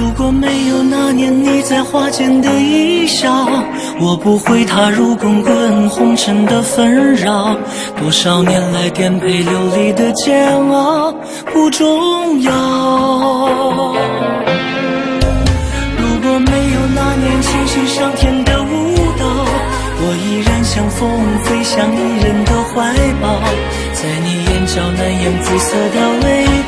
如果没有那年你在花间的一笑，我不会踏入滚滚红尘的纷扰。多少年来颠沛流离的煎熬不重要。如果没有那年牵手上天的舞蹈，我依然像风飞向伊人的怀抱，在你眼角难掩紫色的微。